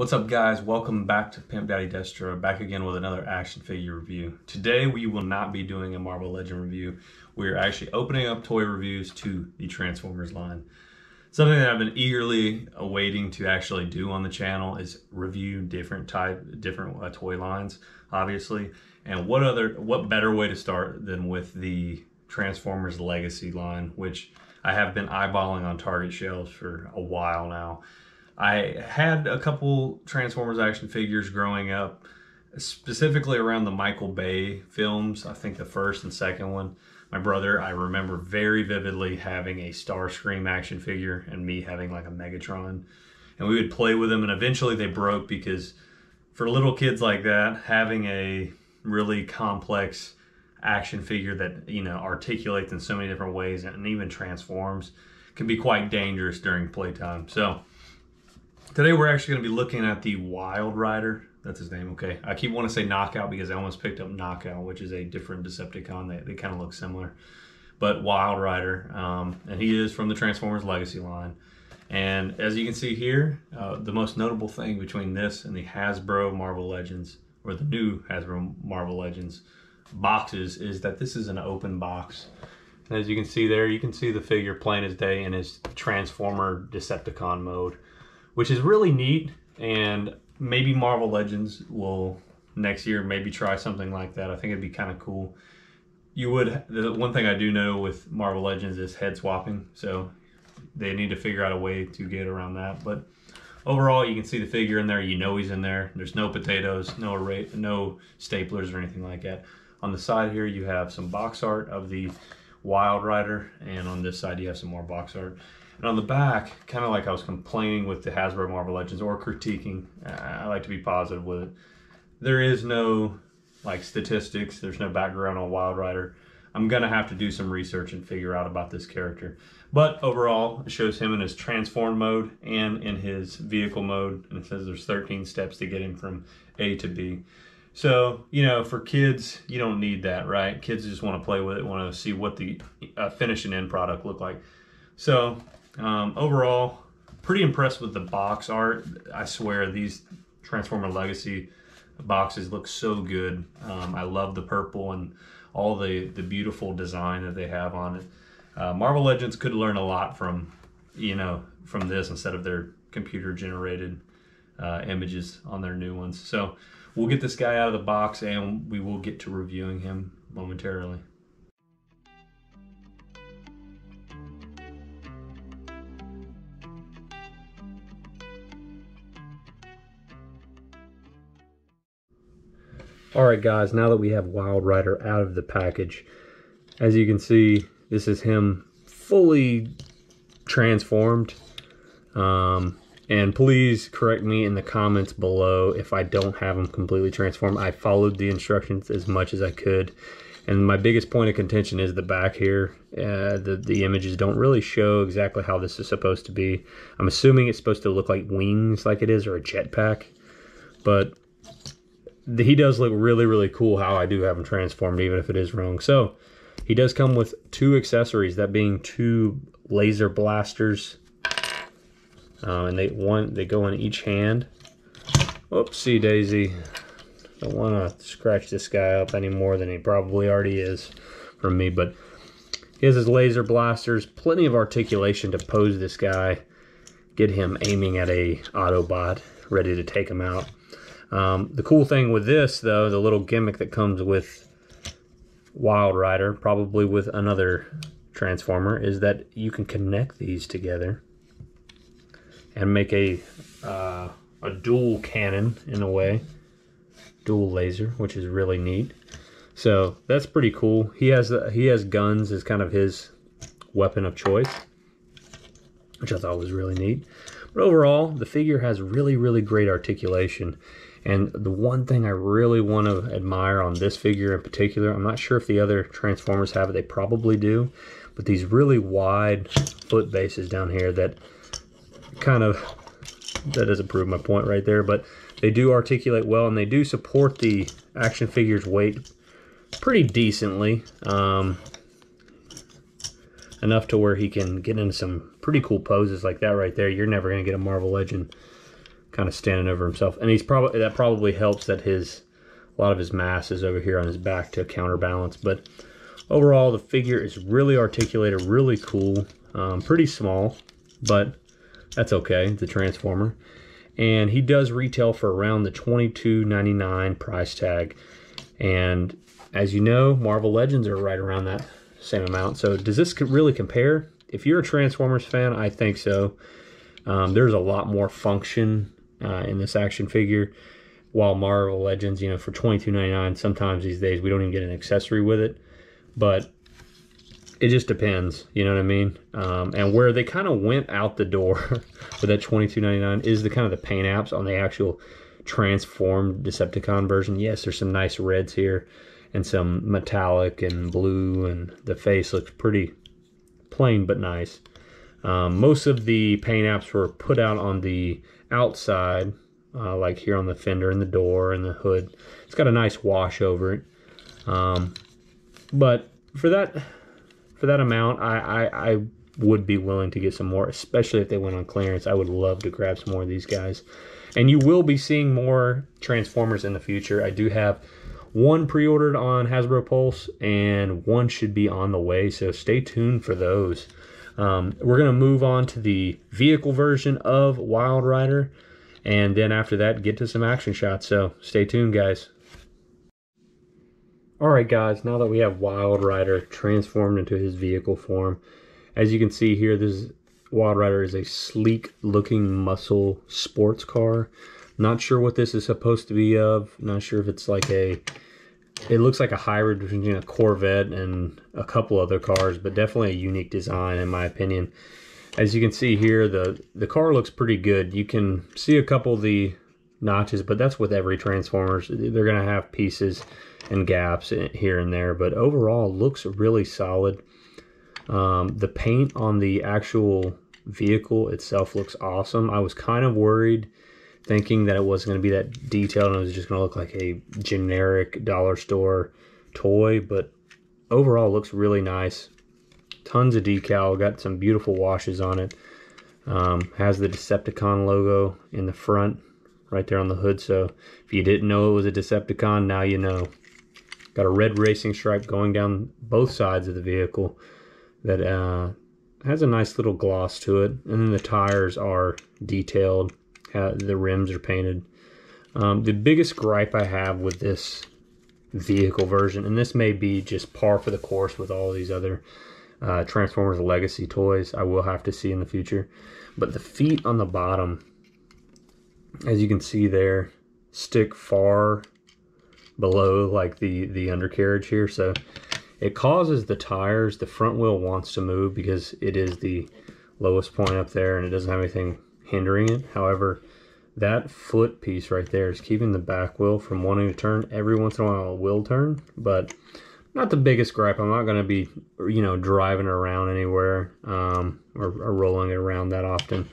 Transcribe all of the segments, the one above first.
What's up guys? Welcome back to Pimp Daddy Destro, back again with another action figure review. Today we will not be doing a Marvel Legend review. We're actually opening up toy reviews to the Transformers line. Something that I've been eagerly awaiting to actually do on the channel is review different type, different uh, toy lines, obviously. And what other, what better way to start than with the Transformers Legacy line, which I have been eyeballing on Target shelves for a while now. I had a couple Transformers action figures growing up, specifically around the Michael Bay films. I think the first and second one. My brother, I remember very vividly having a Starscream action figure and me having like a Megatron. And we would play with them, and eventually they broke because for little kids like that, having a really complex action figure that you know articulates in so many different ways and even transforms can be quite dangerous during playtime. So today we're actually going to be looking at the Wild Rider. That's his name. Okay, I keep wanting to say Knockout because I almost picked up Knockout, which is a different Decepticon. They they kind of look similar, but Wild Rider, um, and he is from the Transformers Legacy line. And as you can see here, uh, the most notable thing between this and the Hasbro Marvel Legends, or the new Hasbro Marvel Legends, boxes is that this is an open box. And as you can see there, you can see the figure plain as day in his Transformer Decepticon mode, which is really neat. And maybe Marvel Legends will next year maybe try something like that. I think it'd be kind of cool. You would, the one thing I do know with Marvel Legends is head swapping. So they need to figure out a way to get around that. But overall, you can see the figure in there. You know he's in there. There's no potatoes, no array, no staplers or anything like that. On the side here, you have some box art of the Wild Rider, and on this side, you have some more box art. And on the back, kind of like I was complaining with the Hasbro Marvel Legends or critiquing, I like to be positive with it. There is no like statistics, there's no background on Wild Rider. I'm gonna have to do some research and figure out about this character. But overall, it shows him in his transform mode and in his vehicle mode. And it says there's 13 steps to get him from A to B. So, you know, for kids, you don't need that, right? Kids just want to play with it, want to see what the uh, finish and end product look like. So, um, overall, pretty impressed with the box art. I swear these Transformer Legacy boxes look so good. Um, I love the purple and all the, the beautiful design that they have on it. Uh, Marvel Legends could learn a lot from, you know, from this instead of their computer generated uh, images on their new ones. So we'll get this guy out of the box and we will get to reviewing him momentarily. Alright guys, now that we have Wild Rider out of the package, as you can see, this is him fully transformed. Um, and please correct me in the comments below if I don't have him completely transformed. I followed the instructions as much as I could. And my biggest point of contention is the back here. Uh, the, the images don't really show exactly how this is supposed to be. I'm assuming it's supposed to look like wings like it is or a jetpack. But he does look really, really cool how I do have him transformed even if it is wrong. So he does come with two accessories, that being two laser blasters um, and they one they go in each hand. Oopsie daisy. Don't want to scratch this guy up any more than he probably already is from me, but he has his laser blasters, plenty of articulation to pose this guy, get him aiming at a Autobot, ready to take him out. Um, the cool thing with this, though, the little gimmick that comes with Wild Rider, probably with another Transformer, is that you can connect these together and make a uh, a dual cannon in a way, dual laser, which is really neat. So that's pretty cool. He has uh, he has guns as kind of his weapon of choice, which I thought was really neat. But overall, the figure has really really great articulation. And the one thing I really want to admire on this figure in particular, I'm not sure if the other Transformers have it, they probably do, but these really wide foot bases down here that kind of, that doesn't prove my point right there, but they do articulate well and they do support the action figure's weight pretty decently. Um, enough to where he can get into some pretty cool poses like that right there. You're never going to get a Marvel Legend kind of standing over himself. And he's probably that probably helps that his a lot of his mass is over here on his back to counterbalance. But overall, the figure is really articulated, really cool, um, pretty small, but that's okay. The Transformer, and he does retail for around the $22.99 price tag. And as you know, Marvel Legends are right around that same amount. So does this really compare? If you're a Transformers fan, I think so. Um, there's a lot more function uh, in this action figure. While Marvel Legends, you know, for $22.99, sometimes these days we don't even get an accessory with it. But it just depends, you know what I mean? Um, and where they kind of went out the door with that $22.99 is the kind of the paint apps on the actual transformed Decepticon version. Yes, there's some nice reds here and some metallic and blue, and the face looks pretty plain but nice. Um, most of the paint apps were put out on the outside, uh, like here on the fender and the door and the hood. It's got a nice wash over it. Um, but for that for that amount, I, I, I would be willing to get some more, especially if they went on clearance. I would love to grab some more of these guys. And you will be seeing more Transformers in the future. I do have one pre-ordered on Hasbro Pulse, and one should be on the way. So stay tuned for those. Um, we're gonna move on to the vehicle version of Wild Rider, and then after that, get to some action shots. So stay tuned, guys. Alright guys, now that we have Wild Rider transformed into his vehicle form, as you can see here, this Wild Rider is a sleek looking muscle sports car. Not sure what this is supposed to be of. Not sure if it's like a, it looks like a hybrid between a Corvette and a couple other cars, but definitely a unique design in my opinion. As you can see here, the, the car looks pretty good. You can see a couple of the notches, but that's with every Transformers. They're going to have pieces and gaps here and there, but overall looks really solid. Um, the paint on the actual vehicle itself looks awesome. I was kind of worried thinking that it wasn't going to be that detailed and it was just going to look like a generic dollar store toy, but overall looks really nice. Tons of decal, got some beautiful washes on it. Um, has the Decepticon logo in the front, right there on the hood. So if you didn't know it was a Decepticon, now you know. Got a red racing stripe going down both sides of the vehicle that uh, has a nice little gloss to it. And then the tires are detailed the rims are painted. Um, the biggest gripe I have with this vehicle version, and this may be just par for the course with all these other uh, Transformers Legacy toys I will have to see in the future, but the feet on the bottom, as you can see there, stick far below like the, the undercarriage here. So it causes the tires, the front wheel wants to move because it is the lowest point up there and it doesn't have anything hindering it. However, that foot piece right there is keeping the back wheel from wanting to turn. Every once in a while it will turn, but not the biggest gripe. I'm not going to be, you know, driving around anywhere um, or, or rolling it around that often.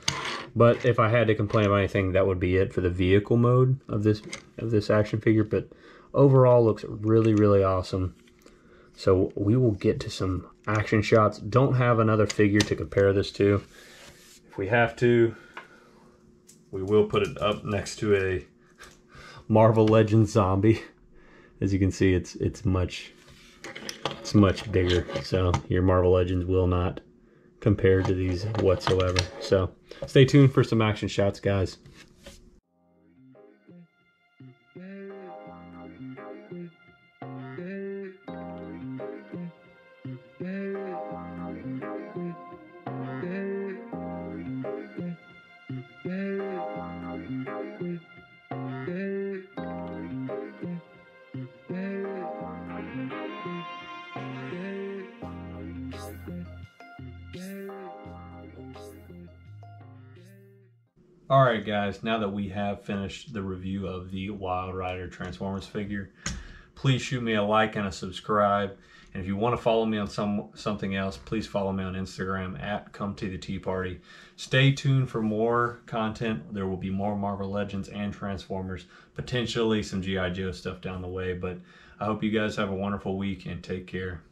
But if I had to complain about anything, that would be it for the vehicle mode of this of this action figure. But overall, looks really, really awesome. So we will get to some action shots. Don't have another figure to compare this to. If we have to, we will put it up next to a Marvel Legends zombie. As you can see, it's it's much it's much bigger. So your Marvel Legends will not compare to these whatsoever. So stay tuned for some action shots, guys. All right, guys, now that we have finished the review of the Wild Rider Transformers figure, please shoot me a like and a subscribe. And if you want to follow me on some something else, please follow me on Instagram at Come to the Tea Party. Stay tuned for more content. There will be more Marvel Legends and Transformers, potentially some G.I. Joe stuff down the way. But I hope you guys have a wonderful week and take care.